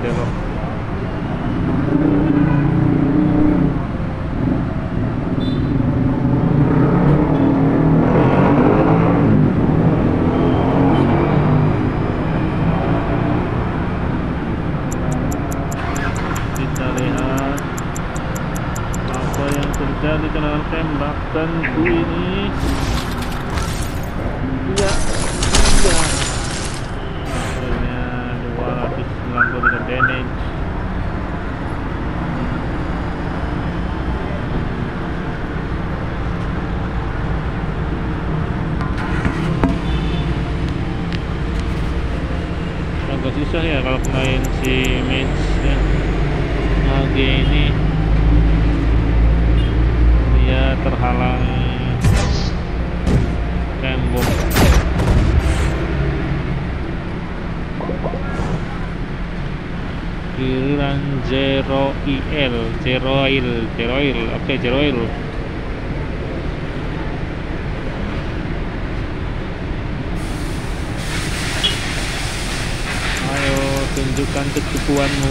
别动 il zero il zero il oke okay, ayo tunjukkan kekuatanmu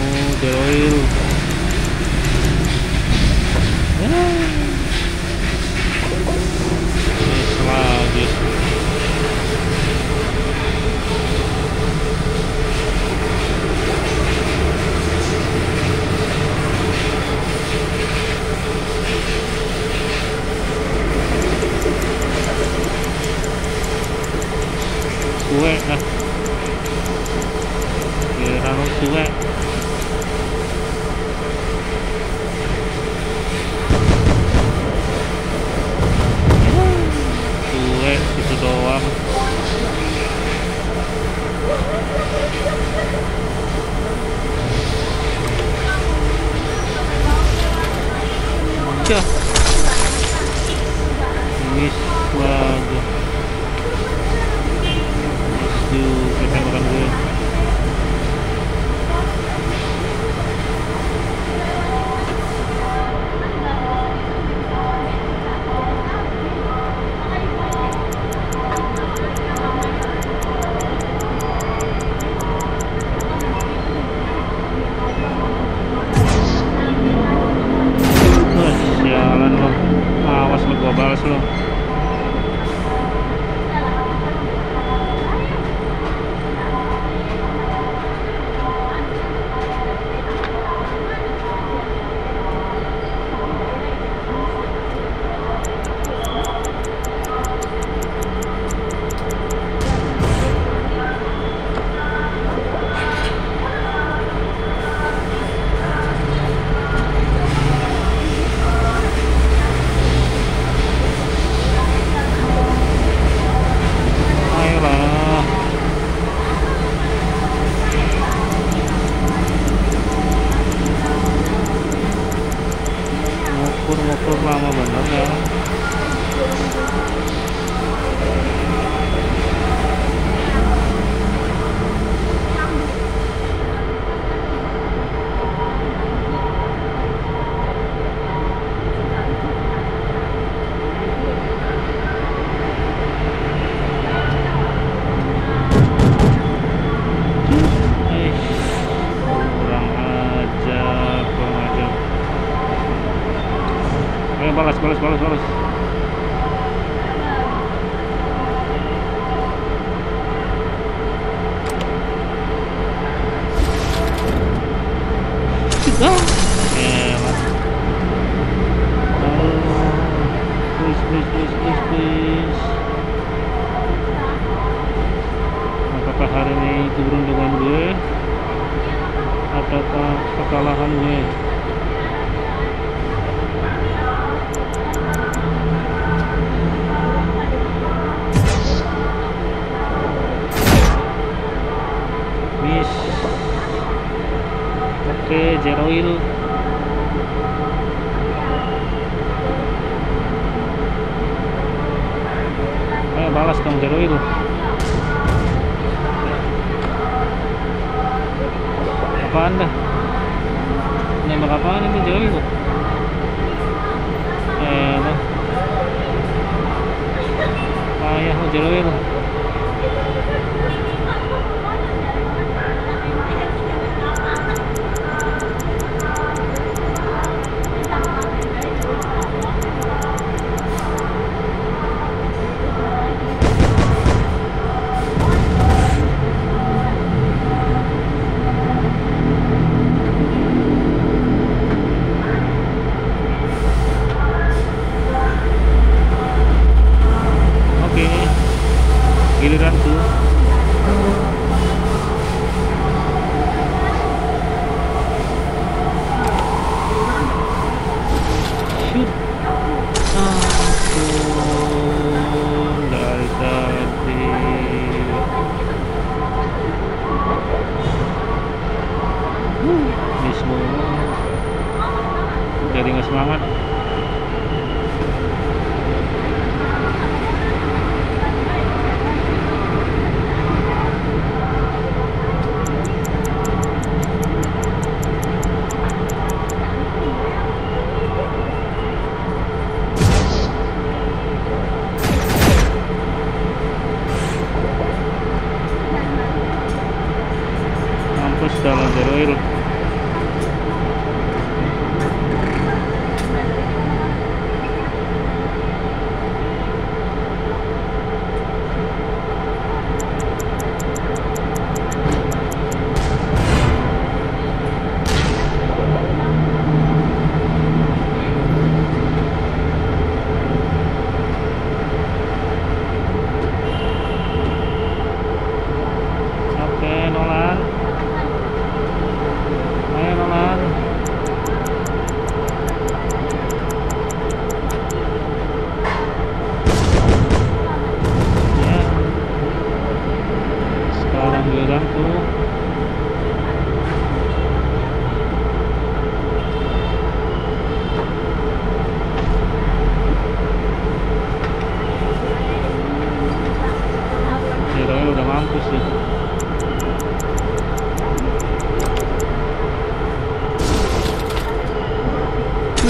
ya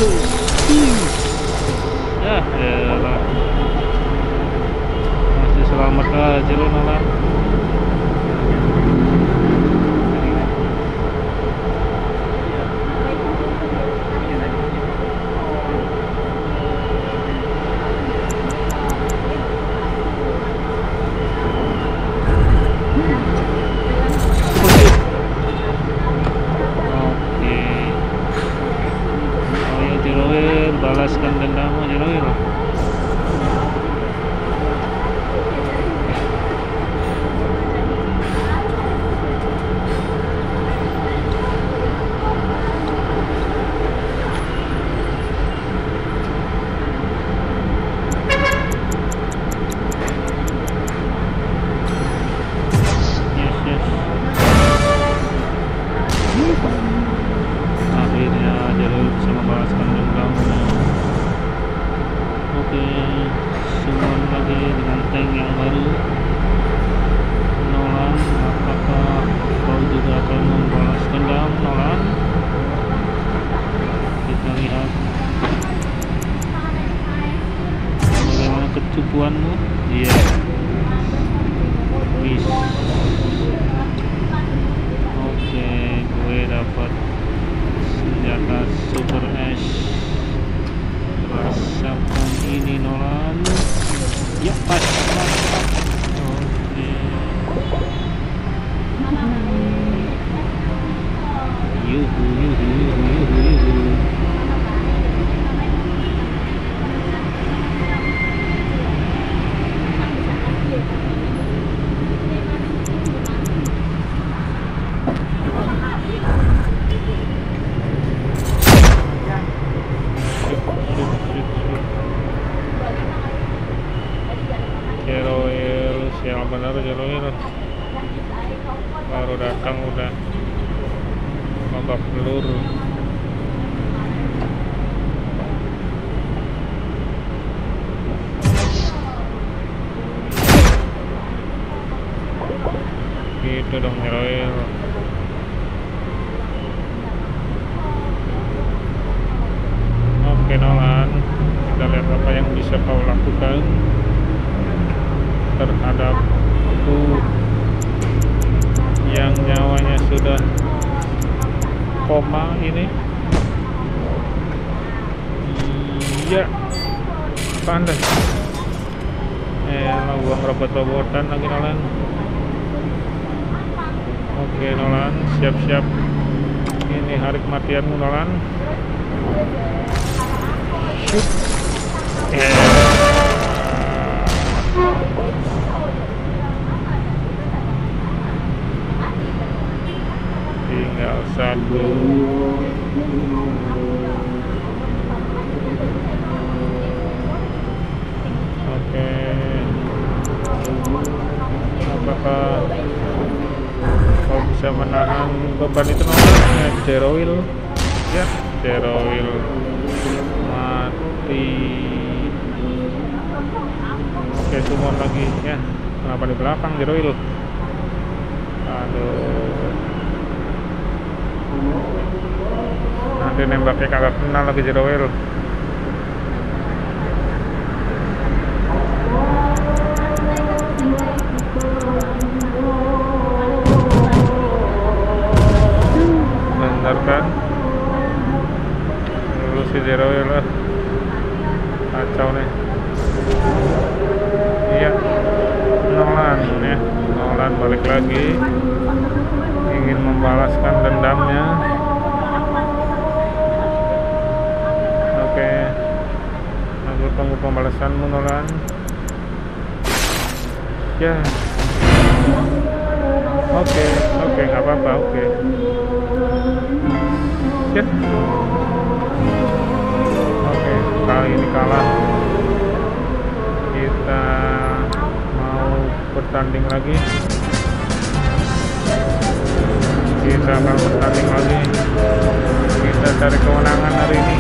elah masih selamat aja lu Nolan Gitu dong Jeroil. Oke Nolan, kita lihat apa yang bisa kau lakukan terhadap aku yang nyawanya sudah koma ini. Iya, pandai. Eh, gua ngerebut-rebutan lagi Nolan oke Nolan siap-siap. Ini hari kematianmu Nolan. Tinggal satu. Oke. Okay. apakah tidak menahan beban itu nomor eh, zero wheel ya zero wheel mati. Oke summon lagi. Ya kenapa di belakang zero wheel aduh. Nanti nembaknya kagak kenal lagi zero wheel zero wheel kacau nih. Iya. Nolan ya. Nolan balik lagi. Ingin membalaskan dendamnya. Oke. Aku tunggu pembalasanmu Nolan. Ya. Oke oke nggak apa-apa oke. Oke kali ini kalah. Kita mau bertanding lagi. Kita akan bertanding lagi. Kita cari kemenangan hari ini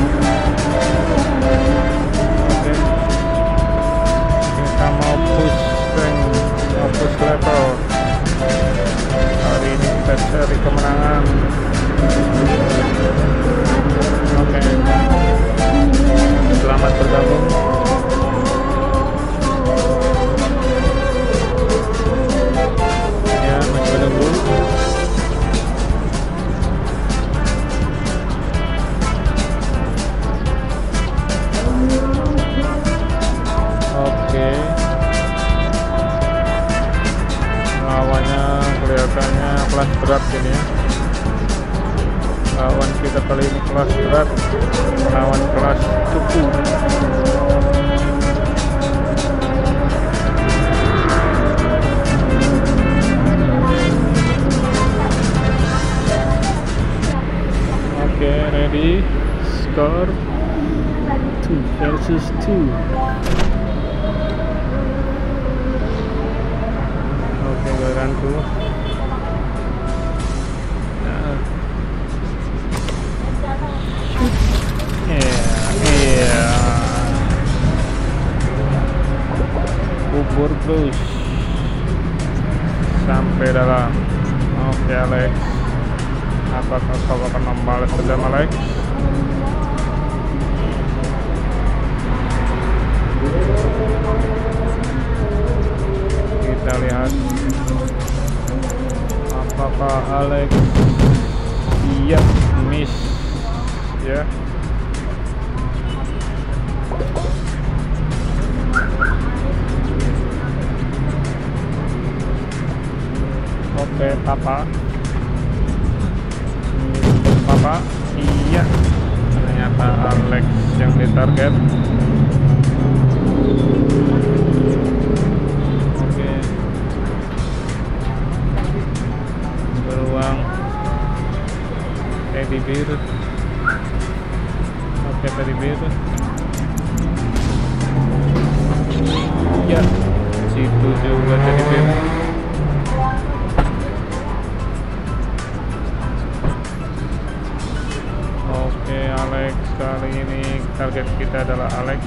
target kita adalah Alex.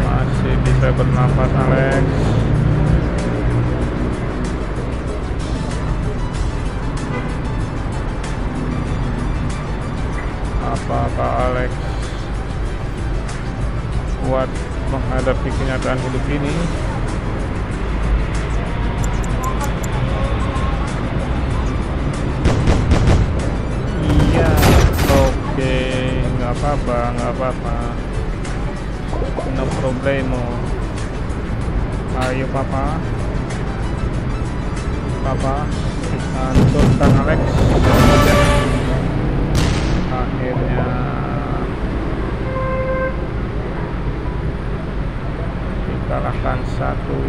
Masih bisa bernafas Alex. Apakah Alex. Kuat menghadapi kenyataan hidup ini apa-apa nggak apa-apa. No problemo. Ayo papa. Papa hancurkan Alex. Akhirnya. Dikalahkan satu.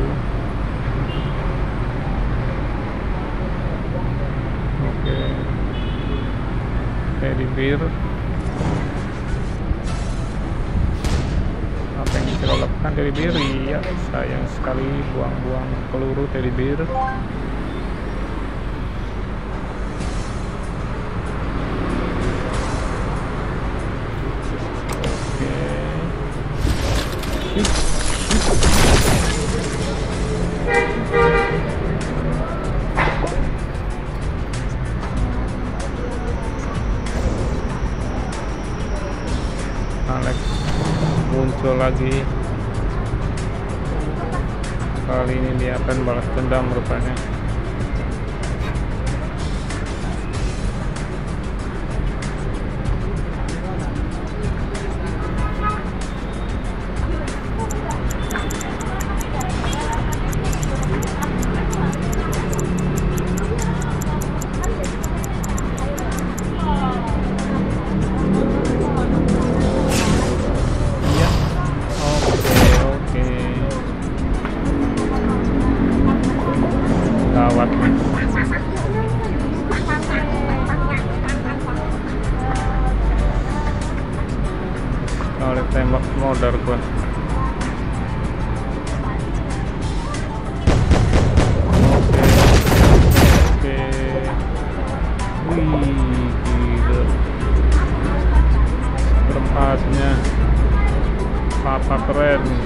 Oke. Teddy bear kita dari bir iya sayang sekali buang-buang peluru dari bir Fachbrennen.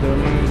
the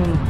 yung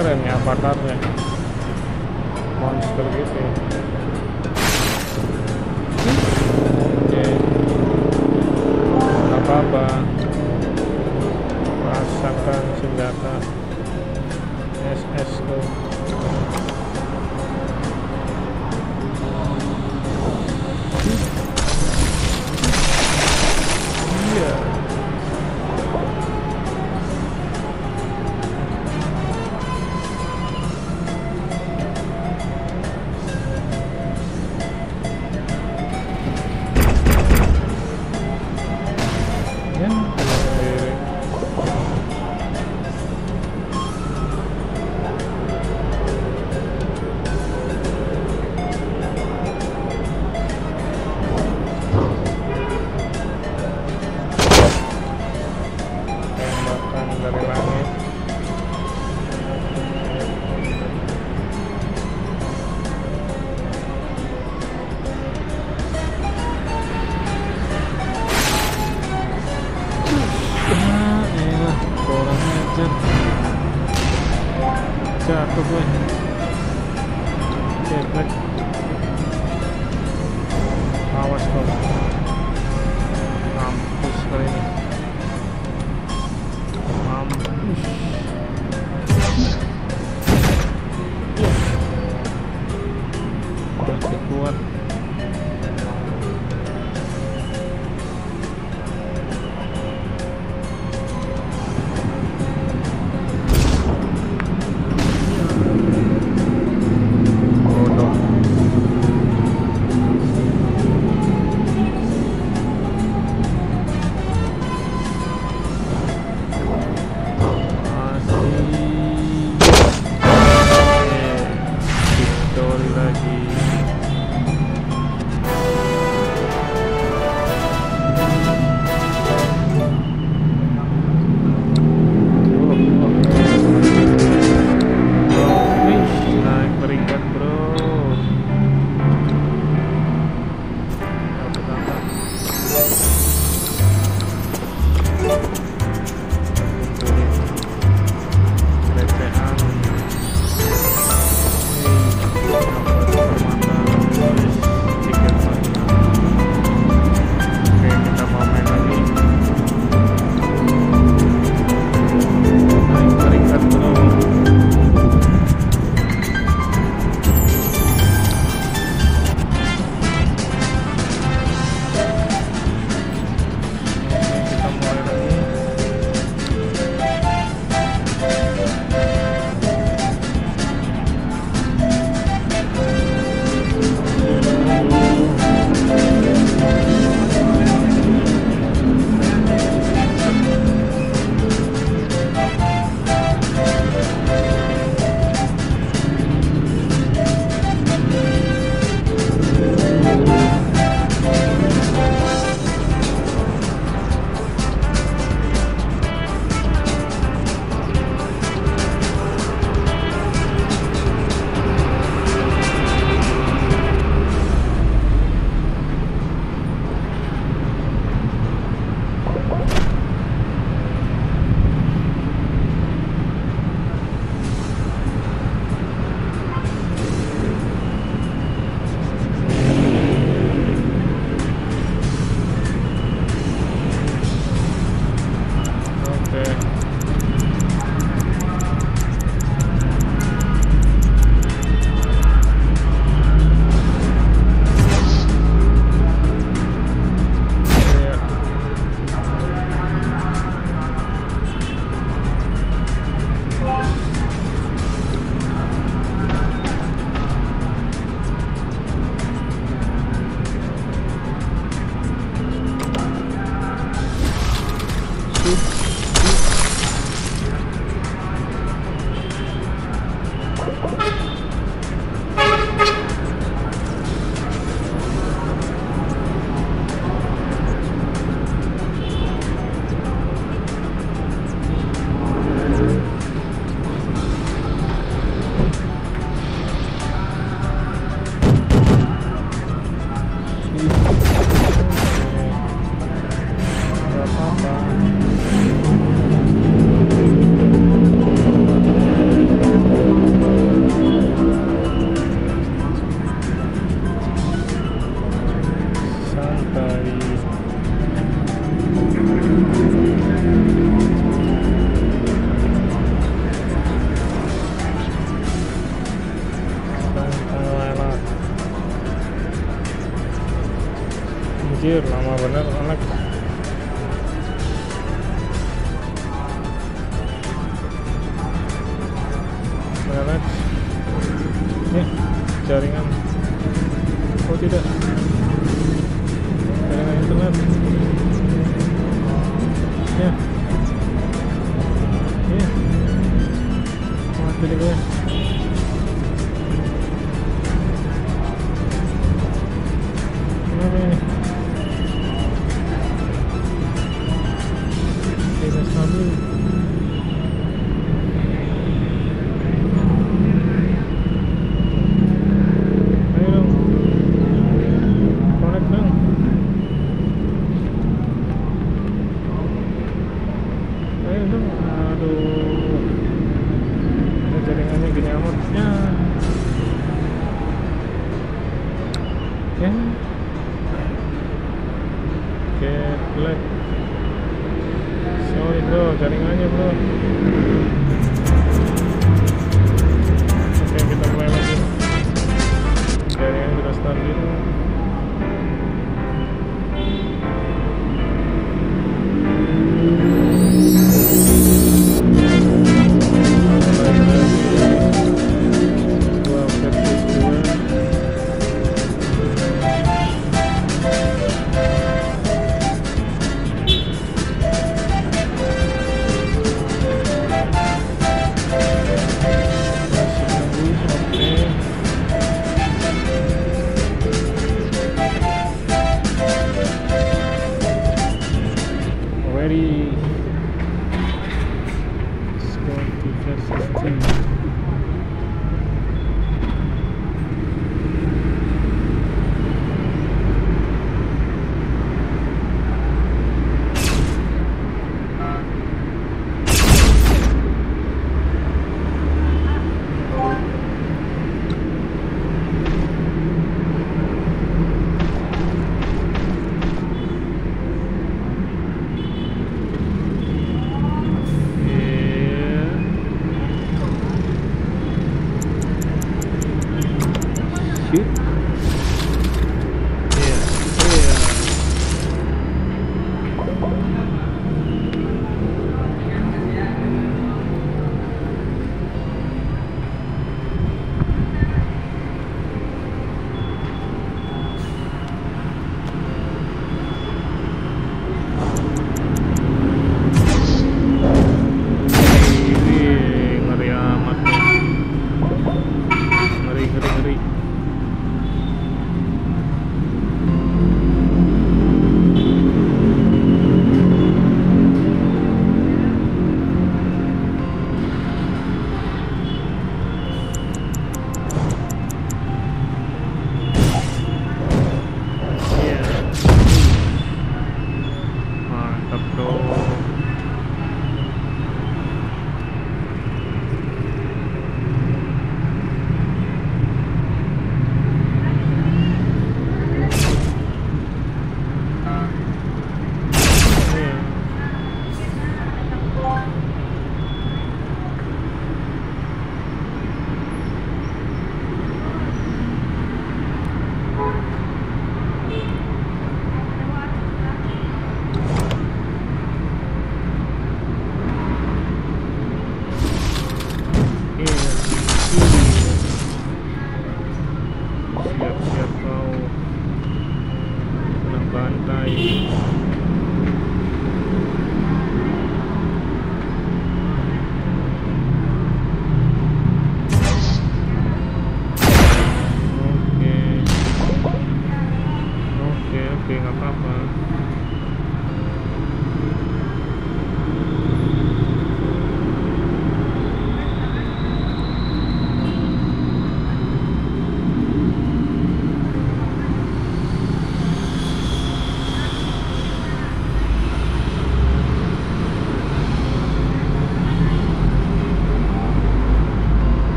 keren ya avatarnya monster gitu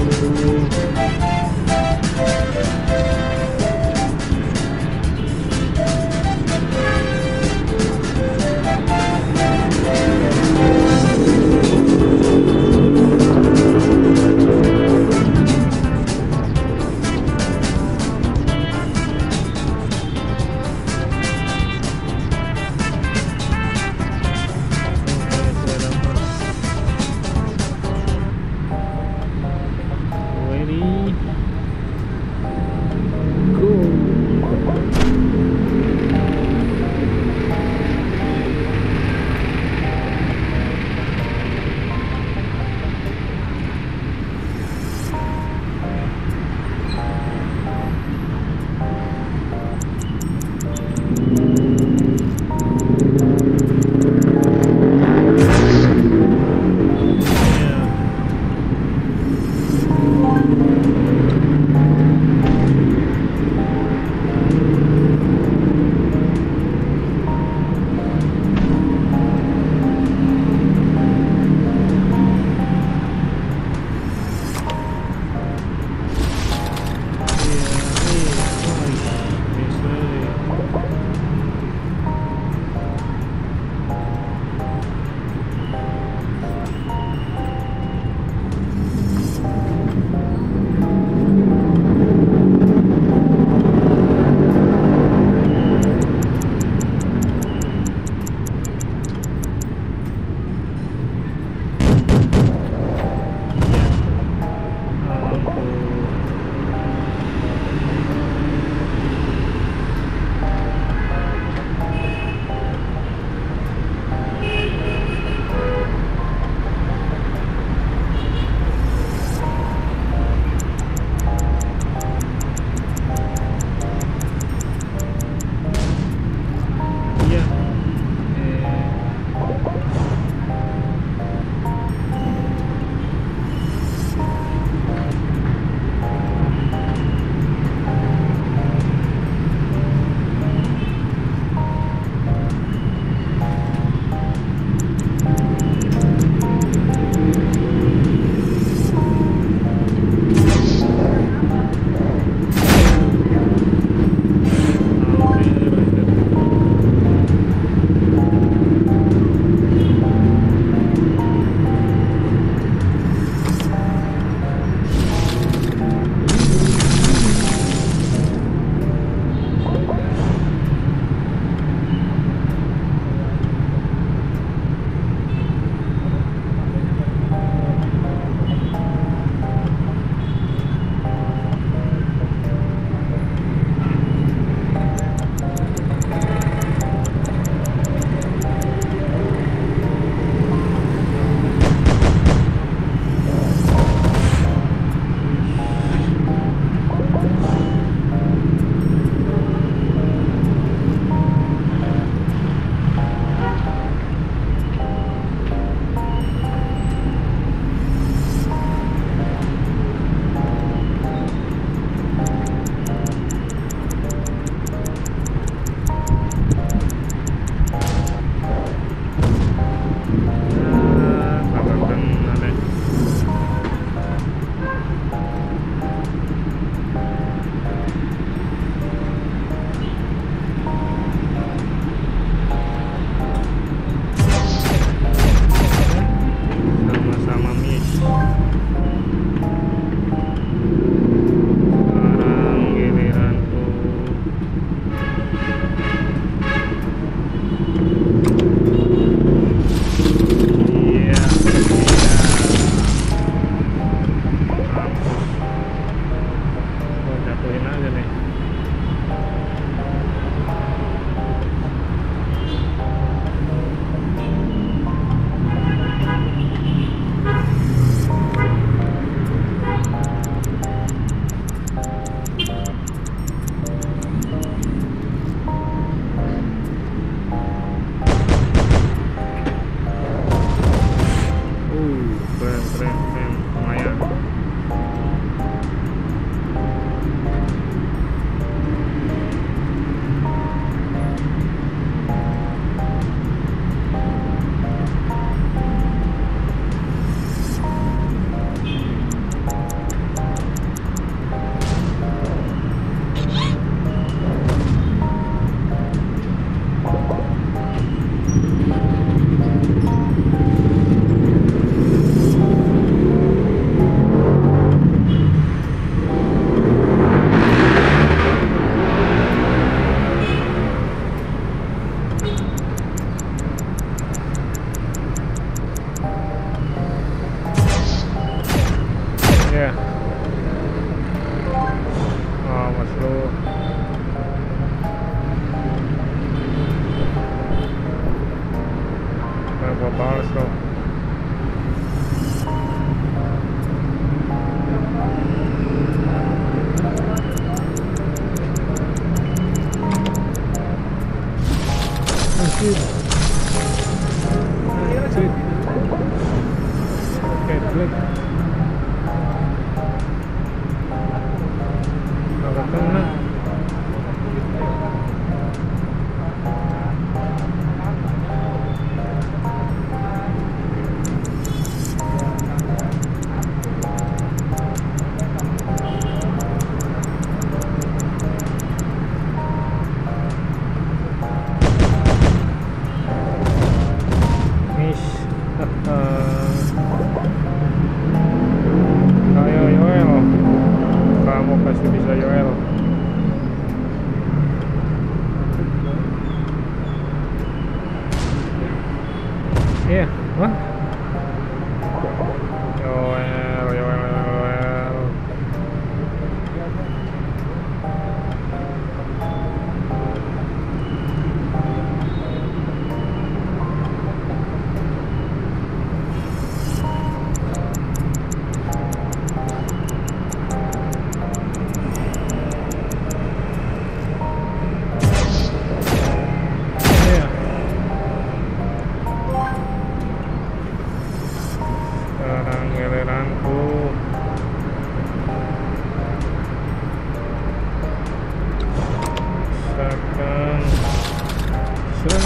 Música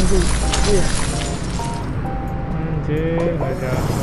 嗯，对，感觉大家。